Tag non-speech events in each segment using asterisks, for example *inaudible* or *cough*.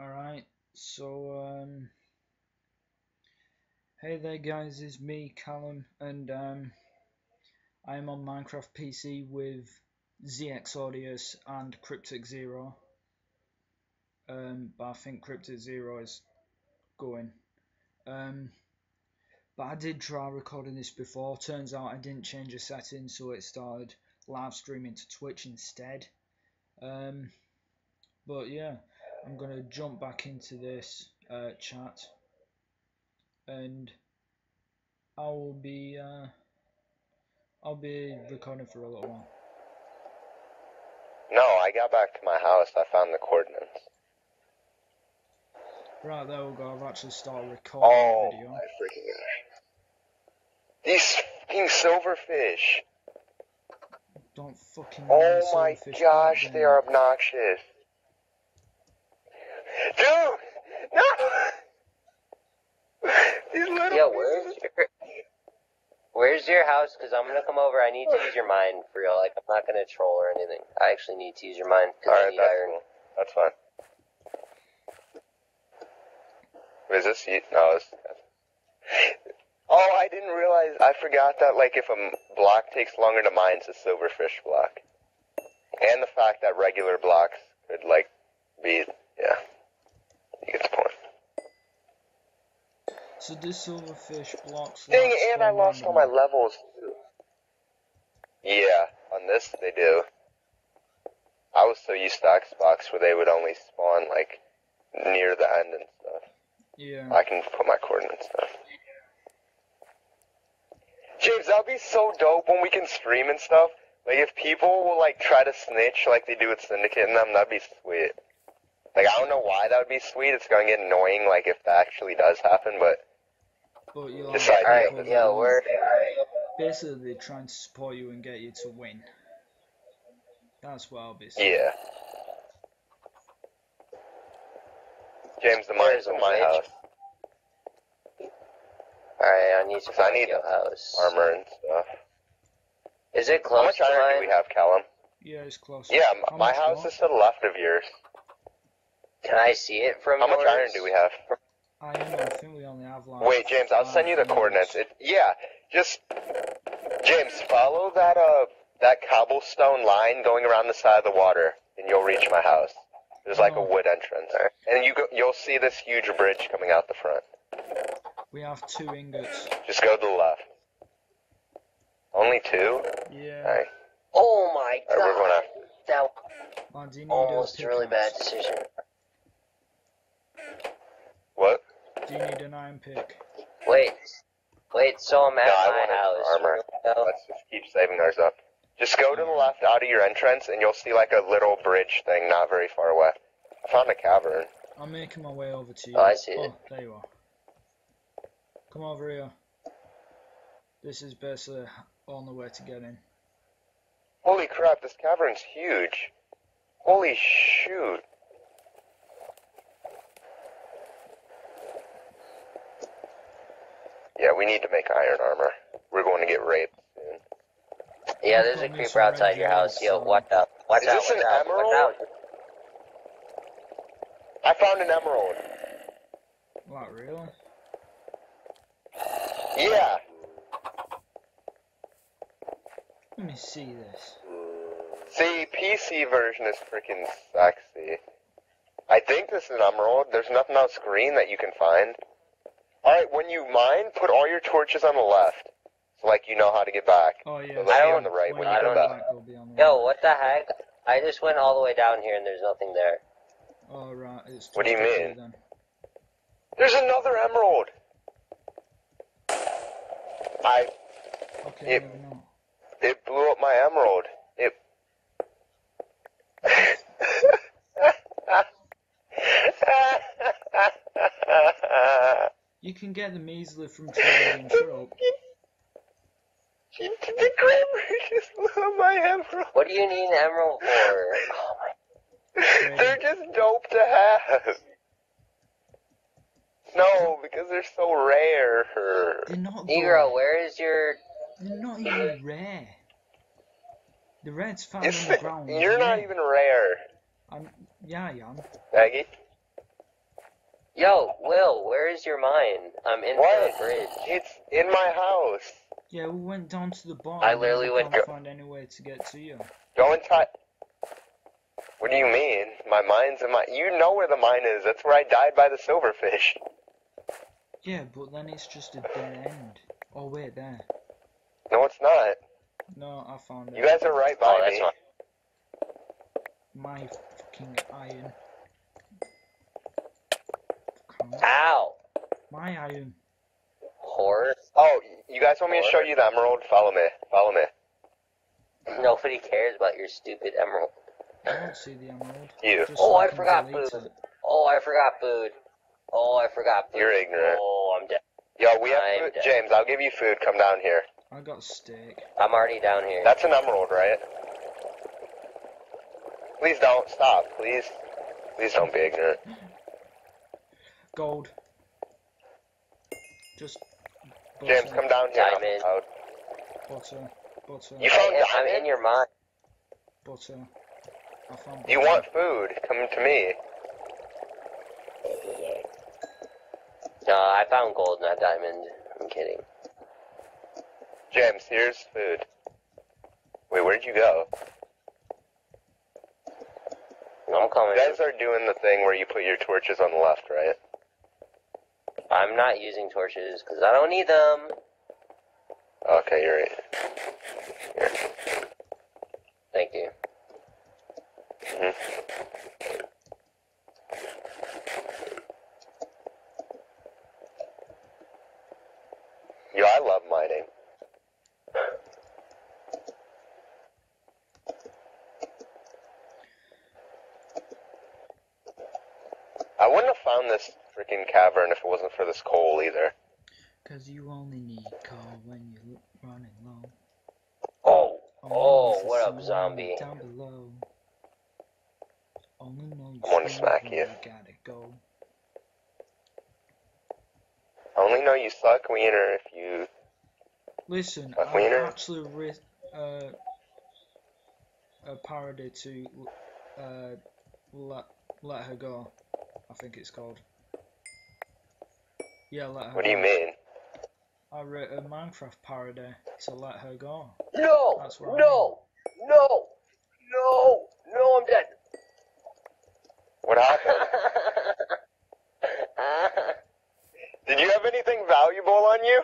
Alright, so um Hey there guys, it's me, Callum, and um I'm on Minecraft PC with zExodious and KrypticZero. Um but I think KrypticZero is going. Um but I did try recording this before, turns out I didn't change the settings so it started live streaming to Twitch instead. Um but yeah. I'm going to jump back into this uh, chat and I will be uh, I'll be recording for a little while. No, I got back to my house. I found the coordinates. Right, there we go. I've actually started recording Oh the video. my freaking gosh! These fucking silverfish! Don't fucking Oh my gosh, they are obnoxious. Dude, no! These little Yo, where's your Where's your house? Because I'm gonna come over. I need to use your mind for real. Like I'm not gonna troll or anything. I actually need to use your mind because I Alright, need that's iron. cool. That's fine. Is this you? No, it's. Oh, I didn't realize. I forgot that, like, if a block takes longer to mine, it's a silverfish block. And the fact that regular blocks could, like, be. Yeah. You get the point. So this silverfish blocks Dang it, and I lost all my levels, too. Yeah, on this they do. I was so used to Xbox where they would only spawn, like, near the end and stuff. Yeah. I can put my coordinates down. James, that'd be so dope when we can stream and stuff. Like, if people will, like, try to snitch like they do with Syndicate and them, that'd be sweet. Like, I don't know why that would be sweet. It's gonna get annoying, like, if that actually does happen, but But you'll This have idea Alright, people of- that yo, will we're basically trying to support you and get you to win. That's what I'll be saying. yeah. James, the mine's There's a in my house. alright. I need to So I find need your house. Armor and stuff. Is it close How close much to iron mine? do we have, Callum? Yeah, it's close. Yeah, How my much house is to the left of yours. Can I see it from How much iron do we have? I don't know, I think we only have like Wait, James, I'll send you the coordinates. It, yeah, just James, follow that uh that cobblestone line going around the side of the water, and you'll reach my house. There's like a Oh. wood entrance, and you go, you'll see this huge bridge coming out the front. We have two ingots. Just go to the left. Only two? Yeah. Alright, Oh my god. alright, we're gonna... That Man, do you need almost a a really bad decision. What? Do you need an iron pick? Wait. Wait, so I'm at No, I my house. armor. No. Let's just keep saving ours up. Just go to the left out of your entrance, and you'll see like a little bridge thing not very far away. I found a cavern. I'm making my way over to you. Oh, I see Oh, it. there you are. Come over here. This is basically on the way to get in. Holy crap, this cavern's huge. Holy shoot. Yeah, we need to make iron armor. We're going to get raped soon. Yeah, there's a creeper outside your house. Yo, rangers, watch out. Watch Is out, this watch an out, emerald? out. I found an emerald. What, really? Yeah. Let me see this. See, PC version is freaking sexy. I think this is an emerald. There's nothing on screen that you can find. Alright, when you mine, put all your torches on the left. So, like, you know how to get back. Oh yeah. So so I be don't- on the right when when you you I go go don't back. back, they'll be on the Yo, what the heck? I just went all the way down here and there's nothing there. Oh right, it's What do you mean? Then. There's another emerald! I Okay, Yep. never know. It blew up my emerald. You can get them easily from trading trope. *laughs* the creeper just blew my emerald. What do you need an emerald for? Oh *laughs* my. They're just dope to have. No, because they're so rare. They're not Negro, gold. where is your. They're not even rare. The red's found on the ground. you're not even rare, I'm, yeah, I am. Maggie. Yo, Will, where is your mine? I'm in What? the bridge. It's in my house. Yeah, we went down to the bottom. I literally we went can't go- find any way to get to you. Go and try. What do you mean? My mine's in my. You know where the mine is. That's where I died by the silverfish. Yeah, but then it's just a dead end. Oh wait, there. No, it's not. No, I found it. You guys are right by Oh, me. not. My fucking iron. Can't- Ow! My iron. Horse. Oh, you guys want me to show you the emerald? Follow me. Follow me. Nobody cares about your stupid emerald. I don't see the emerald. *laughs* You. Just Oh, I fucking forgot delete food. it. Oh, I forgot food. Oh, I forgot food. You're ignorant. Oh, I'm dead. Yo, we have I'm food. dead. James, I'll give you food. Come down here. I got steak. I'm already down here. That's an emerald, right? Please don't stop. Please. Please don't be ignorant. *laughs* Gold. Just James, come down here. I'm Diamond. out. butter, butter, You I, found I'm in your mind. butter. I found You want food? Come to me. No, I found gold, not diamond. I'm kidding. James, here's food. Wait, where'd you go? I'm coming. You guys are doing the thing where you put your torches on the left, right? I'm not using torches because I don't need them. Okay, you're right. Thank you. Mhm. Yo, I love mining. I wouldn't have found this freaking cavern if it wasn't for this coal either. Cause you only need coal when you're running low. Oh, Only Oh, what up, zombie? Down below. Only know you I wanna smack you. gotta go. Only know you suck wiener if you. Listen, A I cleaner? actually writ uh, a parody to uh, let let her go. I think it's called. Yeah, let her. What do you mean? I wrote a Minecraft parody to let her go. no, That's what I no, no, no, no, I'm dead. What happened? *laughs* Did you have anything valuable on you?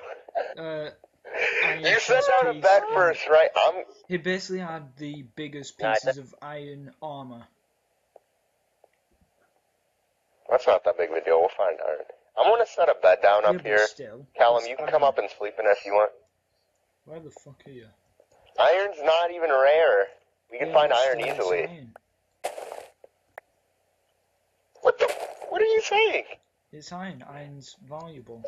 Uh, *laughs* You sat chest down in piece bed and- first, right? I'm. He basically had the biggest Nah, pieces of iron armor. That's not that big of a deal. We'll find iron. I'm gonna set a bed down Yeah, up here. still. Callum, you can come up and sleep in it if you want. Where the fuck are you? Iron's not even rare. We can Yeah, find iron easily. What the? What are you saying? It's iron. Iron's valuable.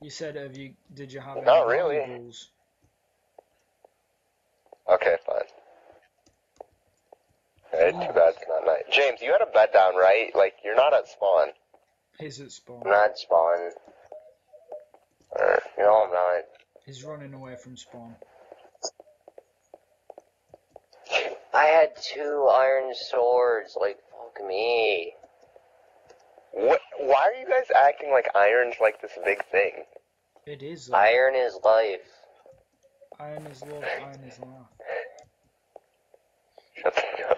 You said, have you? Did you have any Not really. valuables? Okay, fine. Okay, too bad it's not night. James, you had a bed down, right? Like you're not at spawn. He's at spawn. I'm not spawn. Or, No, I'm not. He's running away from spawn. I had two iron swords. Like, fuck me. what? Why are you guys acting like iron's like this big thing? It is. Though. Iron is life. Iron is love. Iron is life. *laughs* Shut the fuck up.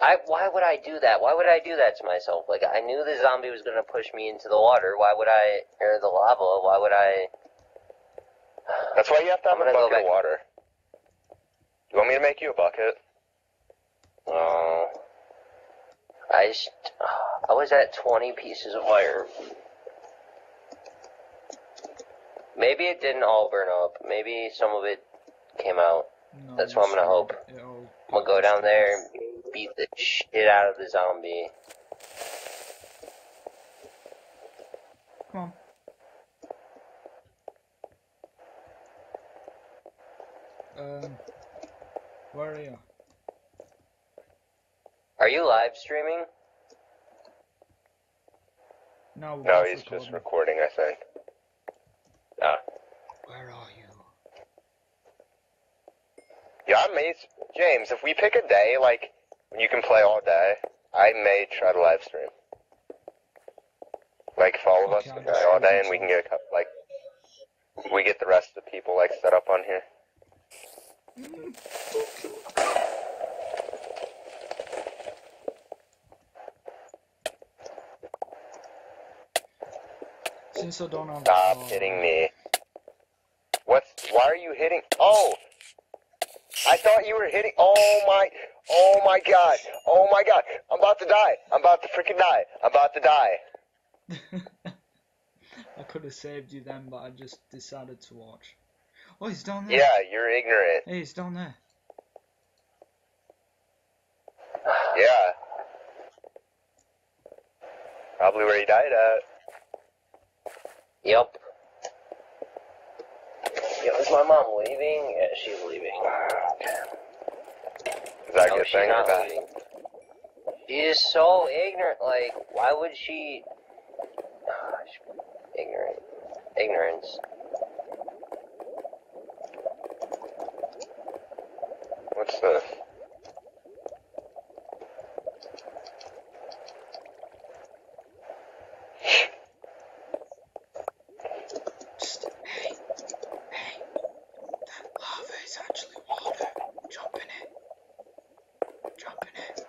I, why would I do that? Why would I do that to myself? Like, I knew the zombie was gonna push me into the water. Why would I, or the lava? Why would I? *sighs* That's why you have to have I'm a gonna go bucket of water. You want me to make you a bucket? Oh. I just, *sighs* I was at 20 pieces of iron. Maybe it didn't all burn up. Maybe some of it came out. No, That's what I'm gonna hope. it all I'm gonna go down there and beat the shit out of the zombie. Come on. Um, where are you? Are you live streaming? No, we're No, both he's just recording. recording, I think. Ah. Where are you? Yeah, I may. James, if we pick a day, like, when you can play all day, I may try to live stream. Like if all of us can just all day and we can get a couple, like we get the rest of the people like set up on here. Since I don't have. Stop oh, hitting me. What's? Why are you hitting? Oh, I thought you were hitting. Oh my! Oh my God! Oh my God! I'm about to die! I'm about to freaking die! I'm about to die! *laughs* I could have saved you then, but I just decided to watch. Oh, he's down there. Yeah, you're ignorant. Hey, he's down there. Yeah. Probably where he died at. Yep. Yo, is my mom leaving? Yeah, she's leaving. Is that a no, good thing or bad? leaving. She is so ignorant. Like, why would she? Ignorant. Ignorance. What's this? Psst. Hey, hey. That lava is actually water. Jump in it. Jump in it.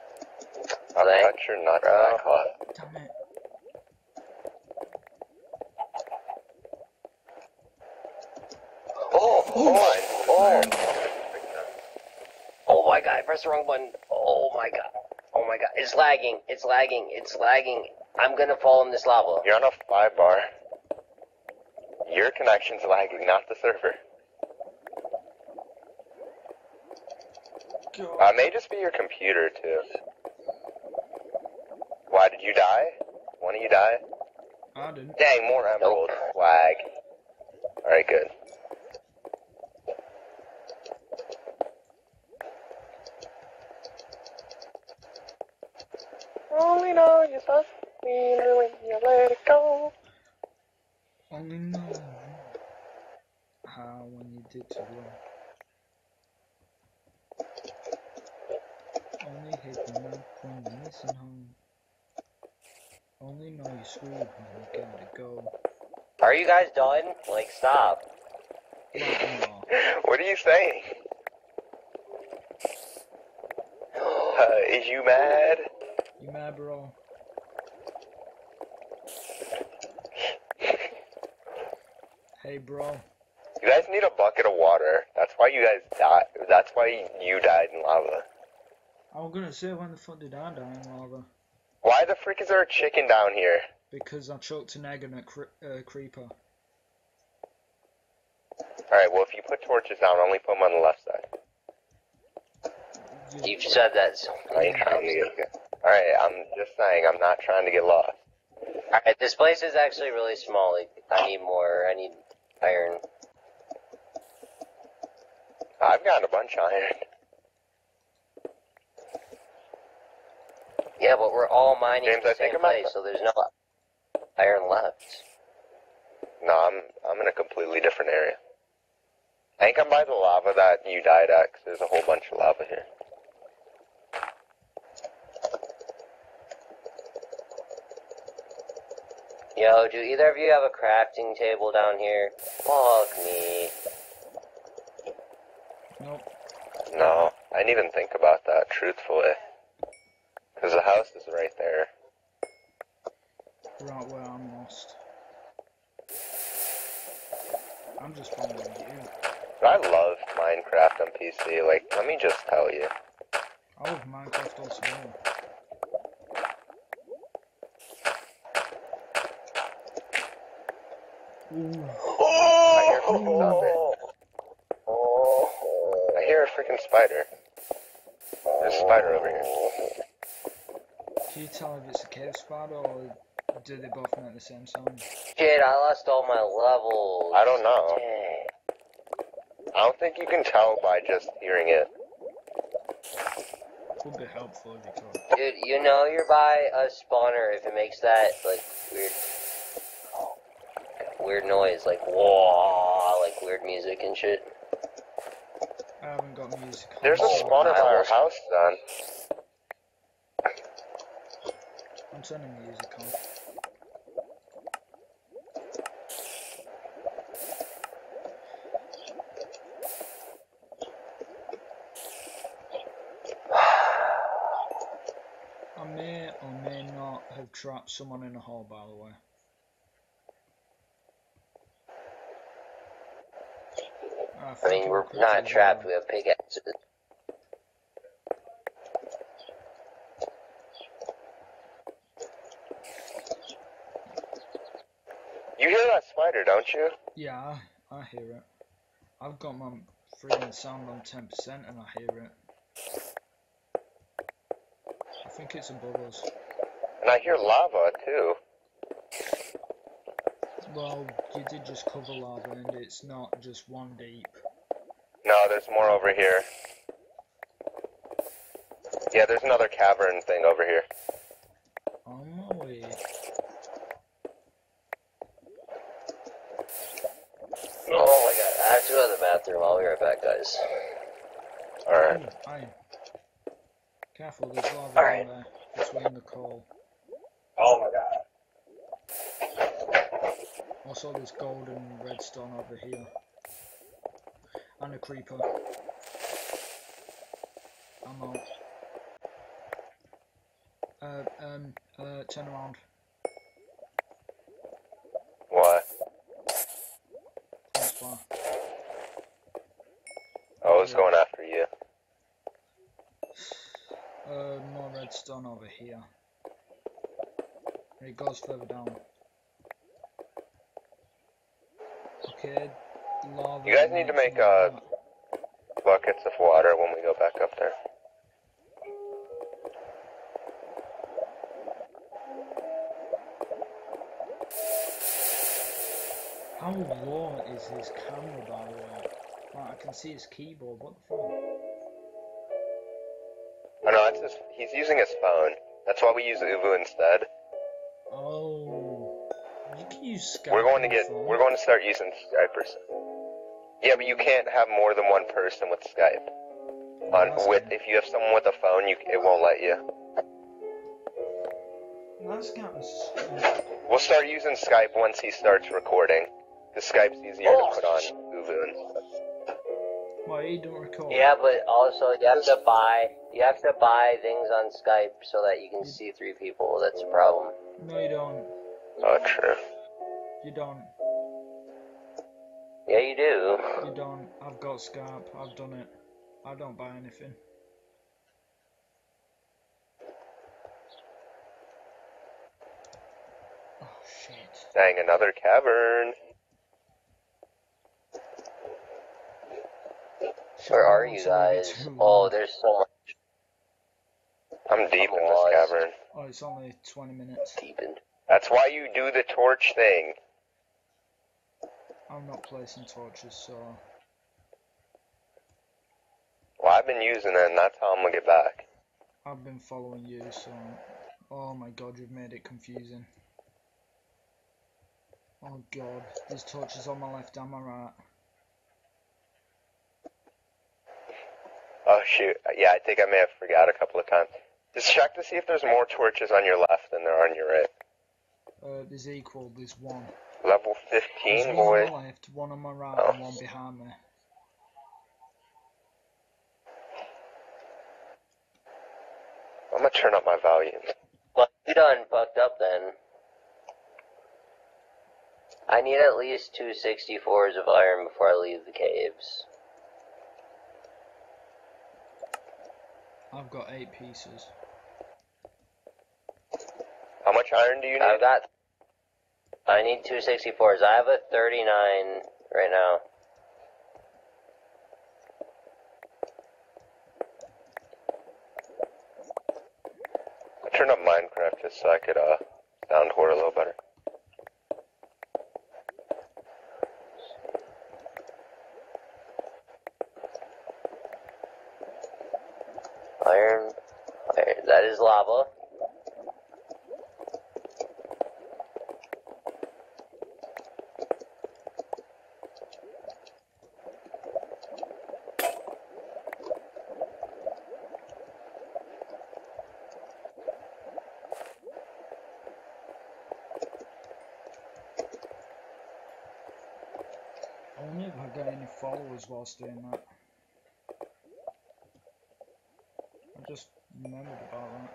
I'm Like, not sure not to bro. back off. Damn it. Oh, oh, oh. Oh my god, I pressed the wrong button. Oh my god. Oh my god. It's lagging. It's lagging. It's lagging. I'm gonna fall in this lava. You're on a five bar. Your connection's lagging, not the server. God. Uh, may just be your computer too. Why did you die? One of you die? I didn't. Dang, more emeralds. Flag. Alright, good. Only know you love me when you let it go. Only know how when you did too well. Only hit the mark when you're missing home. Only know you screwed when you gotta go. Are you guys done? Like, stop. Like, no. What are you saying? Uh, is you mad? You mad, bro? Hey, bro. You guys need a bucket of water. That's why you guys died. That's why you died in lava. I was gonna say, when the fuck did I die in lava? Why the frick is there a chicken down here? Because I choked an egg on a cre- uh, creeper. Alright, well, if you put torches down, only put them on the left side. You- You've said that so I many ain't trying times. to get. Alright, I'm just saying, I'm not trying to get lost. Alright, this place is actually really small. I need more. I need iron. I've got a bunch of iron. Yeah, but we're all mining James, the I same place, so there's no iron left. No, I'm I'm in a completely different area. I think I'm by the lava that you died at, 'cause there's a whole bunch of lava here. Yo, do either of you have a crafting table down here? Fuck me. Nope. No, I didn't even think about that, truthfully. Because the house is right there. Right where I'm lost. I'm just following you. I love Minecraft on PC, like, let me just tell you. I love Minecraft also. Ooh. Oh! I hear freaking thunder. I hear a freaking spider. There's a spider over here. Can you tell if it's a cave spider or do they both make the same sound? Shit, I lost all my levels. I don't know. I don't think you can tell by just hearing it. Would be helpful if you could. Dude, you know you're by a spawner if it makes that, like, weird... Weird noise, like, whoa, like weird music and shit. There's a spawner by our house, son. I'm sending you a. I may or may not have trapped someone in a hole, by the way. I think we're not trapped, we have pickaxe. You hear that spider, don't you? Yeah, I, hear it. I've got my freaking sound on 10% and I hear it. I think it's above us. And I hear lava too. Well, you did just cover lava and it's not just one deep. No, there's more over here. Yeah, there's another cavern thing over here. On my way. Oh my god, I have to go to the bathroom. I'll be right back, guys. Alright. Aye, aye. Careful, there's lava Alright. down there between the coal. Oh my god. Also, there's gold and redstone over here. And a creeper. I'm out. Uh, um, uh, turn around. What? That's. Oh, I was going after you. Uh, more redstone over here. It goes further down. Okay, lava. You guys need to make, uh, Buckets of water when we go back up there. How low is his camera, by the way? Like, I can see his keyboard. What the fuck? Oh no, it's his, he's using his phone. That's why we use ooVoo instead. Oh, you can use Skype. We're going to get, phone. we're going to start using Skype or so- Yeah, but you can't have more than one person with Skype. On with if you have someone with a phone, you it won't let you. That's kind of. We'll start using Skype once he starts recording. Because Skype's easier to oh, put on ooVoo. Why you don't record? Yeah, but also you have to buy you have to buy things on Skype so that you can hmm. see three people. That's a problem. No, you don't. Oh, true. You don't. Yeah, you do. You don't. I've got Skype. I've done it. I don't buy anything. Oh shit. Dang, another cavern. Where are you guys? Oh, there's so much I'm deep I'm in this cavern. Oh, it's only 20 minutes. deepened. That's why you do the torch thing. I'm not placing torches, so. Well, I've been using it, and that's how I'm gonna get back. I've been following you, so. Oh my god, you've made it confusing. Oh god, there's torches on my left and my right. Oh shoot. Yeah, I think I may have forgot a couple of times. Just check to see if there's more torches on your left than there are on your right. Uh, there's equal, there's one. Level 15, one boy. on my left, one on my right, Oh. and one behind me. I'm gonna turn up my volume. Well, you done fucked up then. I need at least two 64s of iron before I leave the caves. I've got eight pieces. How much iron do you need? I've got. I need two 64s. I have a 39 right now. I turned up Minecraft just so I could uh sound horde a little better. lost doing that. I just remembered about that.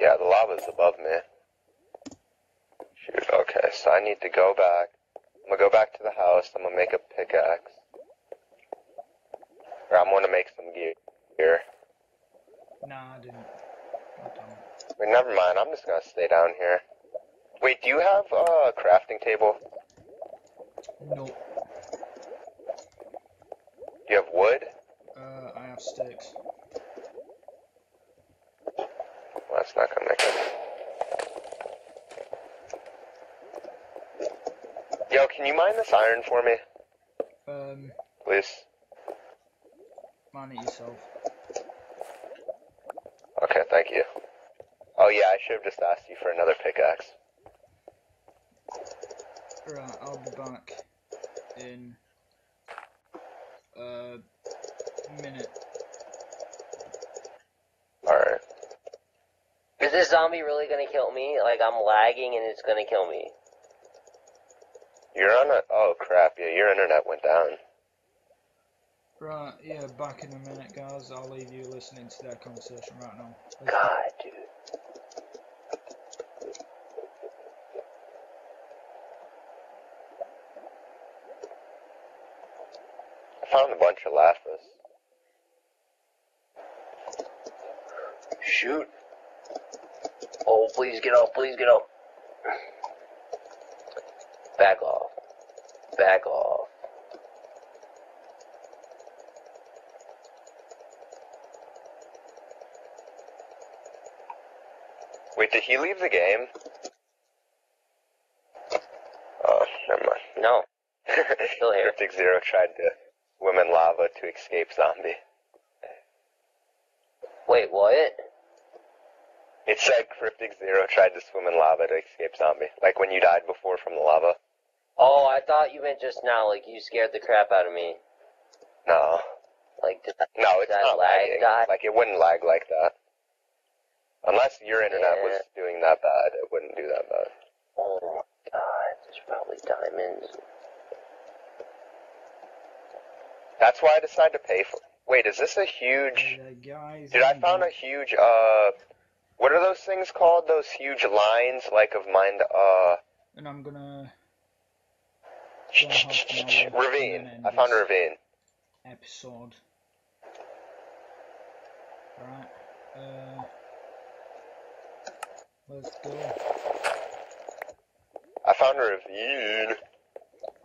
Yeah, the lava's above me. Shoot, okay, so I need to go back. I'm gonna go back to the house, I'm gonna make a pickaxe. Or I'm gonna make never mind. I'm just gonna stay down here. Wait, do you have a crafting table? No, Do you have wood? uh, I have sticks. Well, that's not gonna make it. Yo, can you mine this iron for me, Um, please? Mine it yourself. Okay, thank you. Oh yeah, I should have just asked you for another pickaxe. Right, uh, I'll be back in a minute. Alright. Is this zombie really gonna kill me? Like I'm lagging and it's gonna kill me. You're on a. Oh crap, yeah, your internet went down. Right, yeah, back in a minute, guys. I'll leave you listening to that conversation right now. God, dude. Found a bunch of lapis. Shoot. Oh, please get up, please get up. Back off. Back off. Wait, did he leave the game? Oh, never mind. No. *laughs* Still here. KrypticZero tried to swim in lava to escape zombie. Wait, what? It said KrypticZero tried to swim in lava to escape zombie. Like when you died before from the lava. Oh, I thought you meant just now, like you scared the crap out of me. No. Like, did that, No, it's that not lag lagging. die? Like it wouldn't lag like that. Unless your internet Yeah. was doing that bad, it wouldn't do that bad. Oh my god, there's probably diamonds. That's why I decided to pay for. Wait, is this a huge? Hey there, guys. Dude, I found a huge. Uh, what are those things called? Those huge lines, like of mind. Uh, And I'm gonna ravine. I found a ravine. episode. Right. Uh, let's go. I found a ravine.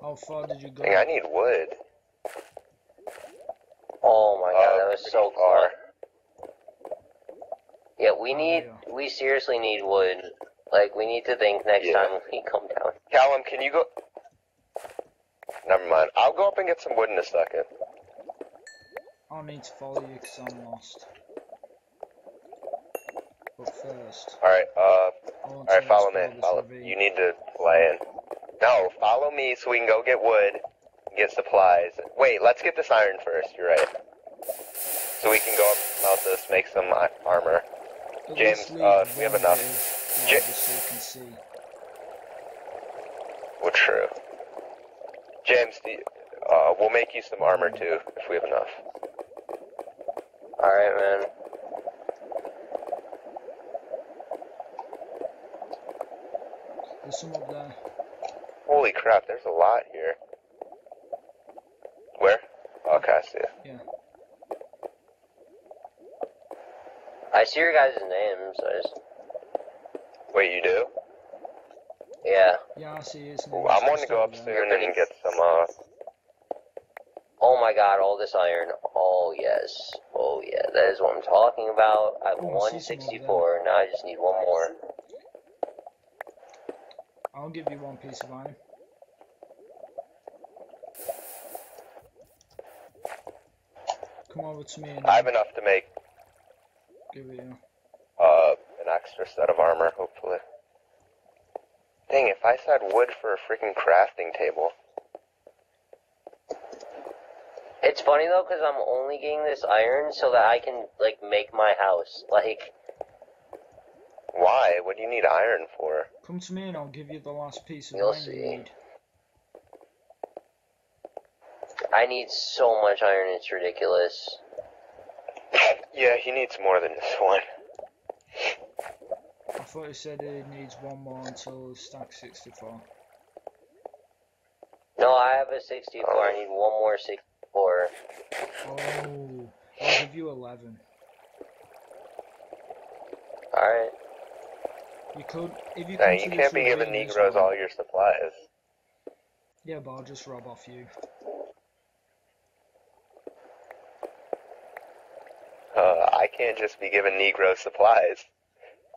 How far did you go? Dang, I need wood. Oh my god, Uh, that was so far. far. Yeah, we Oh, need, we seriously need wood. Like, we need to think next Yeah. time *laughs* we come down. Callum, can you go? Never mind. I'll go up and get some wood in a second. I'll need to follow you because I'm lost. But first, All right. Uh. I want All to right. Follow me. this Follow. ravine. You need to lay in. No, follow me so we can go get wood, get supplies. Wait, let's get this iron first. You're right. So we can go up, melt this, make some armor. At James, uh, we have enough. of so you can see. Well, true. James, do you, uh, we'll make you some armor too if we have enough. Alright, man. There's some up there. Holy crap, there's a lot here. Where? Okay, I see it. Yeah. I see your guys' names. I just, Wait, you do? yeah. Yeah, I see his Ooh, name. I'm going to go upstairs up there. soon and get some, uh, Oh my god, all this iron. Oh yes. Oh yeah, that is what I'm talking about. I have Oh, I see some over 164. Now I just need one more. I'll give you one piece of iron. Come over to me and I have enough to make, give you. uh, an extra set of armor, hopefully. Dang, if I said wood for a freaking crafting table. It's funny though, cause I'm only getting this iron so that I can like make my house. *laughs* Like, Why? What do you need iron for? Come to me and I'll give you the last piece of You'll iron see. you need. I need so much iron, it's ridiculous. Yeah, he needs more than this one. I thought he said he needs one more until stack 64. No, I have a 64. I need one more 64. Oh, I'll give you 11. Alright. You could, if you No, come you can't be giving ravine Negroes all your supplies. Yeah, but I'll just rob off you. Uh, I can't just be giving Negro supplies.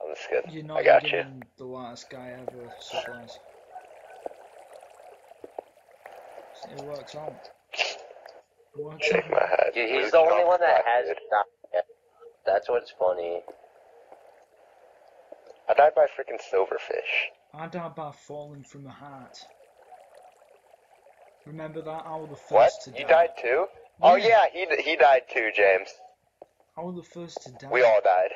I'm just kidding. You're I not got you. giving the last guy ever supplies. It works out. It works Shake out. my head. Dude, he's Luke, the only one that has dude. died. That's what's funny. I died by freaking silverfish. I died by falling from a hat. Remember that? I was the first What? to You died too? Oh yeah, he he died too, James. I was the first to die. We all died.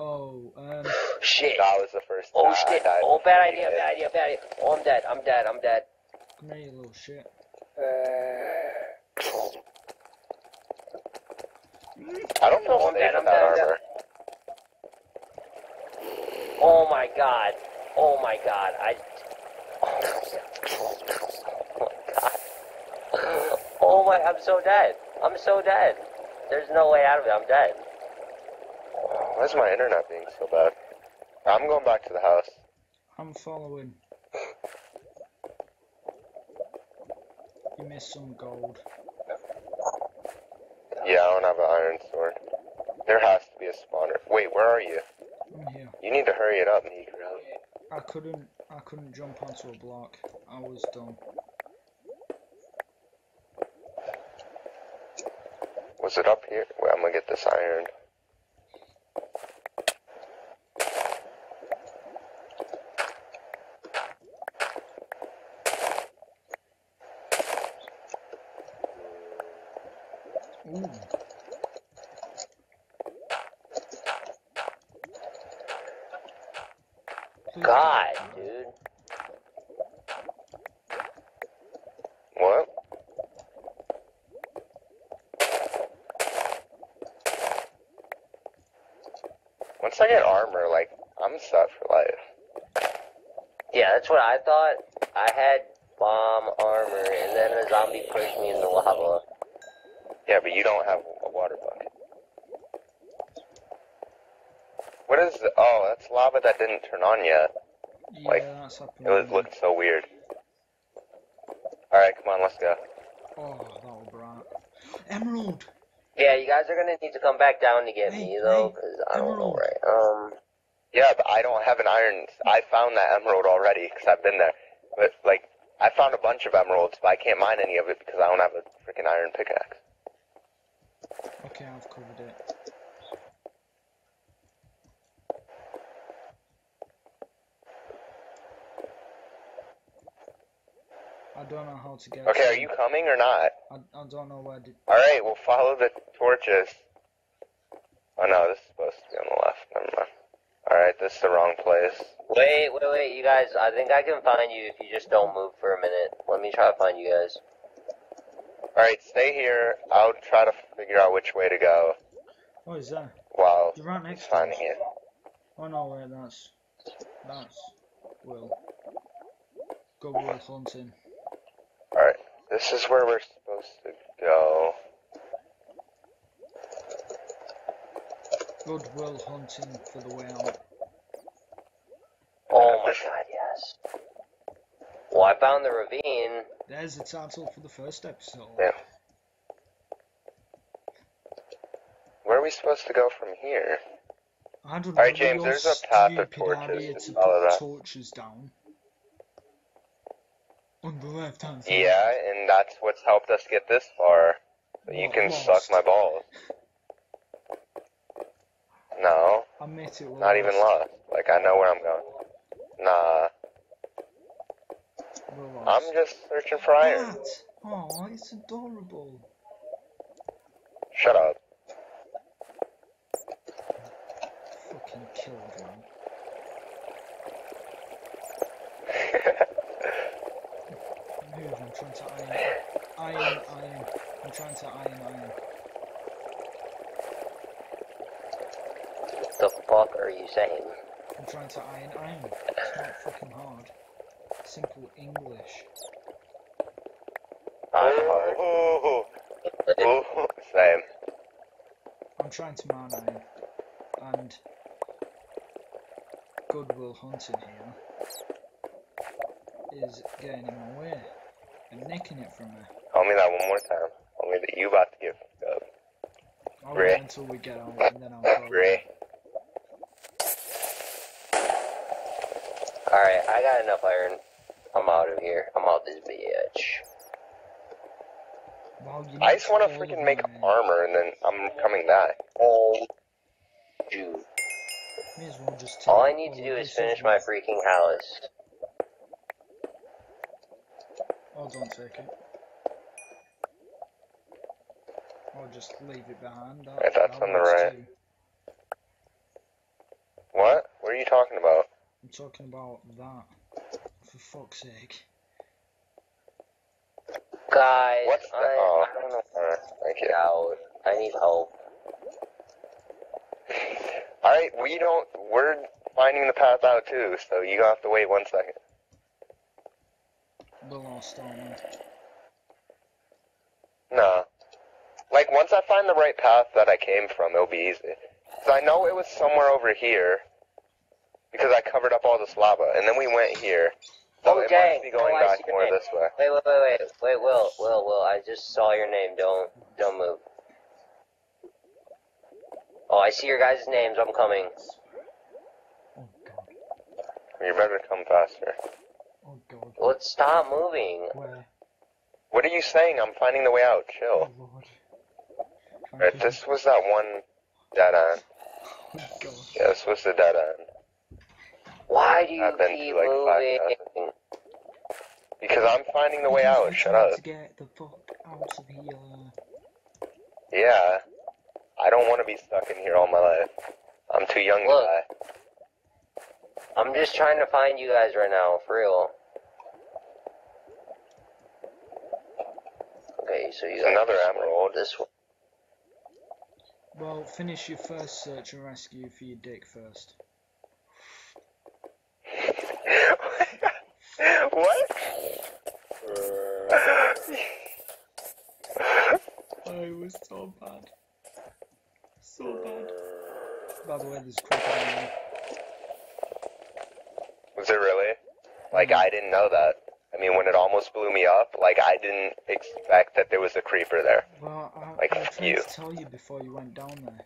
Oh, um, *sighs* Shit. I was the first. to Oh die. I shit. Oh, bad idea, bad idea, bad idea. Oh, I'm dead, I'm dead, I'm dead. come here, you little shit. Uh... I don't feel Oh, I'm safe dead, I'm dead, I'm dead. Oh my god. Oh my god. I. Oh my god. Oh my. I'm so dead. I'm so dead. There's no way out of it. I'm dead. Why is my internet being so bad? I'm going back to the house. I'm following. You missed some gold. Yeah, I don't have an iron sword. There has to be a spawner. Wait, where are you? I'm here. You need to hurry it up, Negro. I couldn't. I couldn't jump onto a block. I was dumb. Was it up here? Wait, I'm gonna get this iron. Ooh. Please God, don't. dude. What? Once I get armor, like, I'm set for life. Yeah, that's what I thought. I had bomb armor, and then a zombie pushed me in the lava. Yeah, but you don't have a water bucket. What is? Oh, that's lava that didn't turn on yet. Yeah, Like, that's happening. It was looking so weird. All right, come on, let's go. Oh, that was bright. Emerald. Yeah, you guys are gonna need to come back down to get me Hey, though, hey, because I don't know Emerald. right. Um, Yeah, but I don't have an iron. I found that emerald already because I've been there. But like, I found a bunch of emeralds, but I can't mine any of it because I don't have a freaking iron pickaxe. Okay, I've covered it. I don't know how to get. Okay, are you coming or not? I, I don't know where to. All right, we'll follow the torches. Oh no, this is supposed to be on the left. Never mind. All right, this is the wrong place. wait, wait, wait, you guys. I think I can find you if you just don't move for a minute. Let me try to find you guys. All right, stay here. I'll try to figure out which way to go What is that? Wow. You're right he's next to us. finding it. Oh no, wait, that's that's Will. Go Will hunting. All right, this is where we're supposed to go. Good Will hunting for the way out. Oh my god, yes. Well, I found the ravine. There's the title for the first episode. Yeah. Where are we supposed to go from here? I don't know. Alright, James, there's a path of torches. to put that. torches down. On the left hand side. Yeah, and that's what's helped us get this far. You What, can lost? suck my balls. *laughs* No, I admit it. not even lost. Like I know where I'm going. Nah, I'm just searching for iron. That! Oh, it's adorable. Shut up. Fucking children. *laughs* Move, I'm trying to iron. Iron, iron. I'm trying to iron, iron. The fuck are you saying? I'm trying to iron iron. It's not fucking hard. Simple English. I'm hard. Ooh, *laughs* ooh, same. I'm trying to mine iron. And Goodwill Hunting here is getting in my way and nicking it from me. Tell me that one more time. Tell me that you about to get fucked up. I'll Ray. wait until we get out and then I'll *laughs* go. Ray. Alright, I got enough iron. I'm out of here. I'm out this bitch. Wow, I just want to freaking make my- armor and then I'm coming back. Oh, dude. Well All I need to do is finish my freaking house. Hold on a second. I'll just leave it behind. That, Right, that's that on the right. too. What? What are you talking about? I'm talking about that. For fuck's sake. Guys, What's the? I, Oh, I don't know alright, thank get out. I need help. Alright, we don't. We're finding the path out too, so you have to wait one second. The lost army. No. Like, once I find the right path that I came from, it'll be easy. Because I know it was somewhere over here. Because I covered up all this lava. And then we went here. So Oh, it dang. must be going Oh, back more name. this way. Wait, wait, wait, wait, wait, Will, Will, Will. I just saw your name. Don't, don't move. Oh, I see your guys' names. I'm coming. Oh god. You better come faster. Oh god. Let's stop moving. Where? What are you saying? I'm finding the way out. Oh Chill. lord. Right, this was that one dead end. Oh god. Yeah, this was the dead end. Why do you keep like, moving? Because I'm finding the way out. I'm Shut trying up. To get the fuck out of here. Yeah. I don't want to be stuck in here all my life. I'm too young to Look. die. I'm just trying to find you guys right now, for real. Okay, so you It's guys another just emerald. this one. Well, finish your first search and rescue for your dick first. What? Oh, it was so bad. So bad. By the way, there's crocodile. Was it really? Like, I didn't know that. I mean, when it almost blew me up, like, I didn't expect that there was a creeper there. Well, I, Like, I tried you. to tell you before you went down there.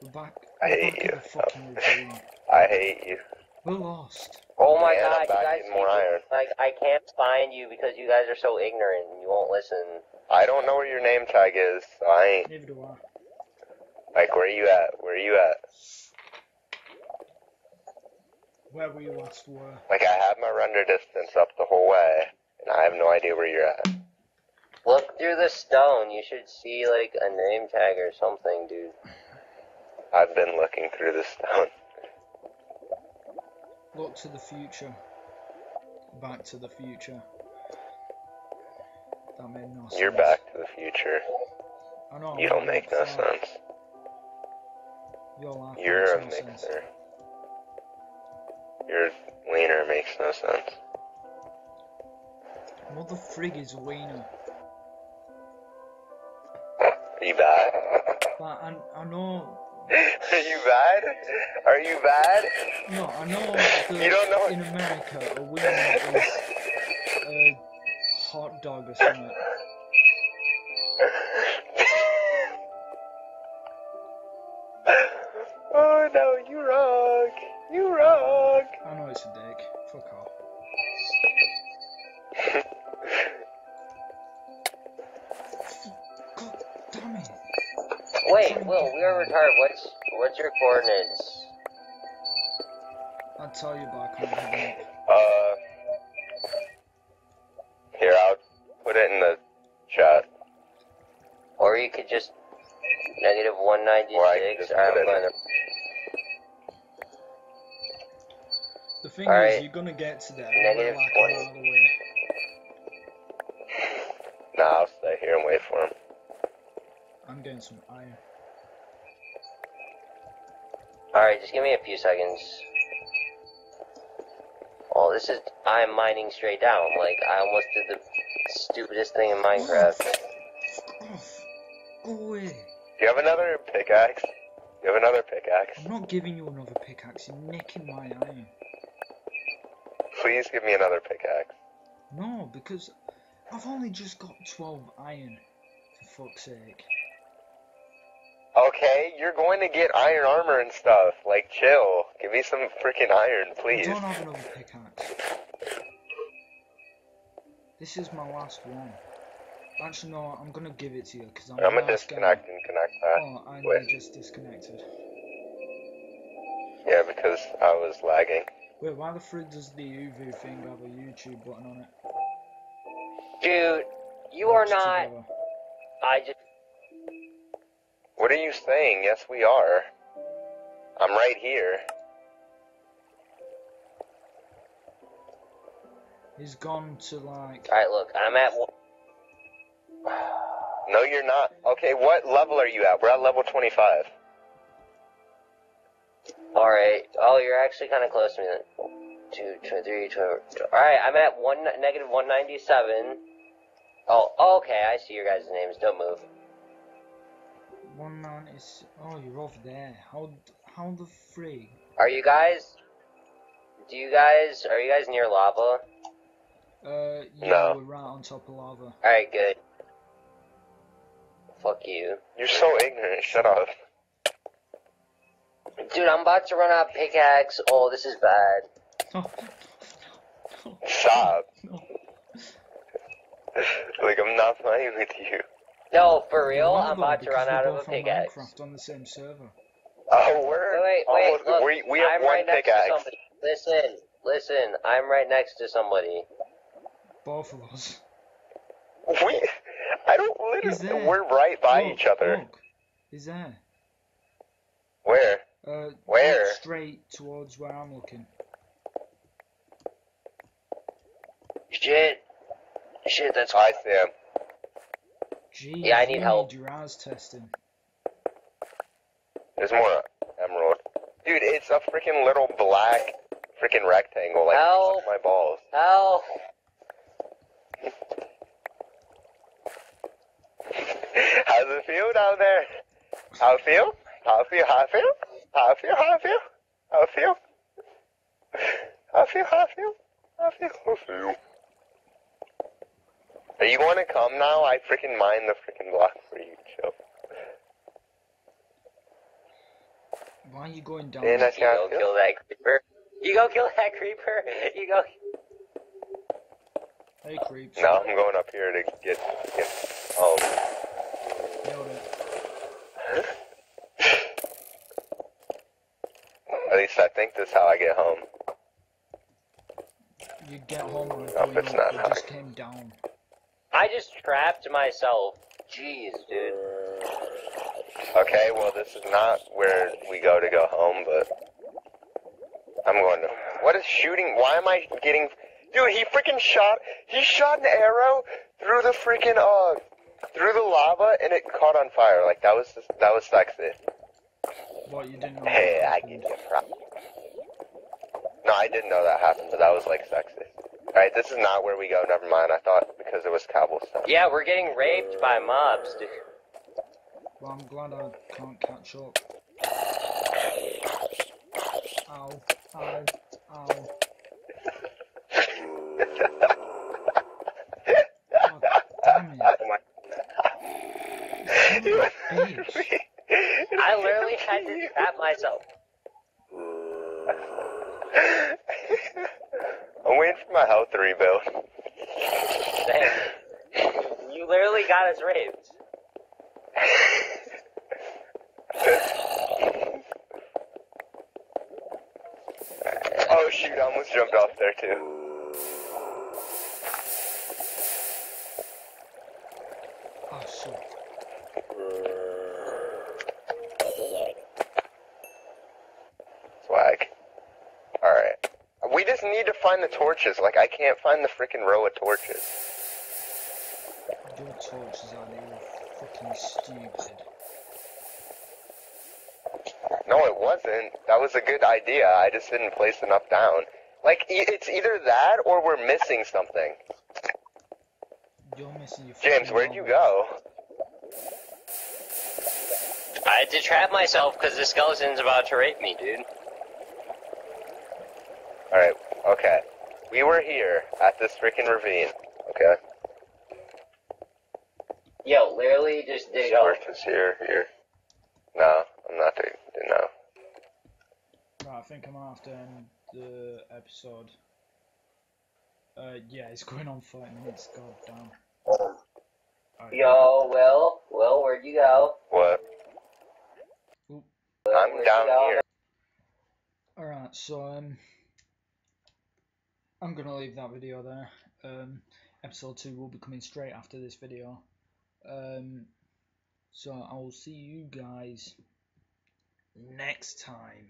We're back. I we're hate back you. at the fucking. I hate you. We're lost. Oh my And I'm god, you guys more keep- iron. like I can't find you because you guys are so ignorant and you won't listen. I don't know where your name tag is, so I ain't. Neither do I. Like, where are you at? Where are you at? Where we last were. Like, I have my render distance up the whole way, and I have no idea where you're at. Look through the stone. You should see like a name tag or something, dude. I've been looking through the stone. Look to the future. Back to the future. That made no sense. You're back to the future. I know. You don't make no sense. Your life You're a makes no sense. mixer. Your wiener makes no sense. What the frig is a wiener? Are you bad? But I, I know. Are you bad? Are you bad? No, I know *laughs* that You don't know in America a wiener is a hot dog or something. Coordinates? I'll tell you back when I have up. Uh, here, I'll put it in the chat. Or you could just 196. Or I could six. just I'm put it gonna. The thing Alright. is, you're gonna get to there. Negative like one. a mile away. Nah, I'll stay here and wait for him. I'm getting some iron. All right, just give me a few seconds. Oh, this is I'm mining straight down. Like I almost did the stupidest thing in Minecraft. Fuck. Go away. Do you have another pickaxe? Do You have another pickaxe? I'm not giving you another pickaxe. You're nicking my iron. Please give me another pickaxe. No, because I've only just got 12 iron. For fuck's sake. Okay, you're going to get iron armor and stuff. Like, chill. Give me some freaking iron, I please. don't have another pickaxe. This is my last one. Actually, no, I'm gonna give it to you because I'm, I'm gonna last guy. disconnect and connect that. Oh, I Wait. know, just disconnected. Yeah, because I was lagging. Wait, why the frig does the ooVoo thing have a YouTube button on it? Dude, you are not. together. I just. What are you saying? Yes, we are. I'm right here. He's gone to like. All right, look, I'm at. one- *sighs* No, you're not. Okay, what level are you at? We're at level 25. All right. Oh, you're actually kind of close to me then. Two, two, three, two. All right, I'm at one negative one ninety seven. Oh, oh, okay. I see your guys' names. Don't move. One man is. Oh, you're over there. How how the frig? Are you guys? Do you guys? Are you guys near lava? Uh, yeah, No. we're right on top of lava. All right, good. Fuck you, You're so ignorant. Shut up. dude. I'm about to run out of pickaxe. Oh, this is bad. No, no, Stop. no. like, I'm not playing with you. No, for real. I'm though? about to run out of a both on pickaxe. Minecraft on the same server. Oh, we're Wait, wait, wait. almost. Look, we, we have I'm one right next pickaxe. Listen, listen. I'm right next to somebody. Both of us. We. I don't He's there. literally. We're right by Look, each other. Look, he's there. Where? Uh, Where? straight towards where I'm looking. Shit. Shit, that's I see him. Jeez, Yeah, I need you help. your eyes testing. There's more emerald. Dude, it's a freaking little black freaking rectangle. Like, Help. suck my balls. Help. How's it feel down there? How it feel? How it feel? How it feel? How it feel? How it feel? How it feel? How it feel? How it feel? How it feel? How it feel? Are you going to come now? I freaking mine the freaking block for you, chill. Why are you going down? Yeah, You go I feel. kill that creeper. You go kill that creeper. You go. Hey, creeps. No, I'm going up here to get, get home. Nailed it. At least I think this is how I get home. You get home and Oh, it's not it just came down. I just trapped myself. Jeez, dude. Okay, well this is not where we go to go home, but I'm going to. What is shooting? Why am I getting? Dude, he freaking shot. He shot an arrow through the freaking uh through the lava and it caught on fire. Like that was just, that was sexy. What, you didn't know Hey, I happened? get you props. No, I didn't know that happened, but that was like sexy. Alright, this is not where we go. Never mind. I thought because it was cobblestone. Yeah, we're getting raped by mobs, dude. Well, I'm glad I can't catch up. Ow, ow, ow. *laughs* Damn it. Oh my- You bitch. I literally had to trap myself. *laughs* I'm waiting for my health to rebuild. You literally got us raped. Oh shoot, I almost jumped off there too. Oh, shit. Swag. Alright. We just need to find the torches. Like, I can't find the freaking row of torches. Your torches out there are fucking stupid. No, it wasn't. That was a good idea. I just didn't place enough down. Like e- it's either that or we're missing something. You're missing your. James, where'd you go? I had to trap myself because the skeleton's about to rape me, dude. All right. Okay. We were here at this freaking ravine. Okay. Yo, literally just dig up. Spark is here. Here. No, I'm not doing. No. Right, I think I'm gonna have to end the episode. Uh, yeah, it's going on 30 minutes. God damn. Alright. Yo, Will, Will, where'd you go? What? Will, I'm down here. Alright, so um, I'm gonna leave that video there. Um, episode two will be coming straight after this video. Um, so I will see you guys next time.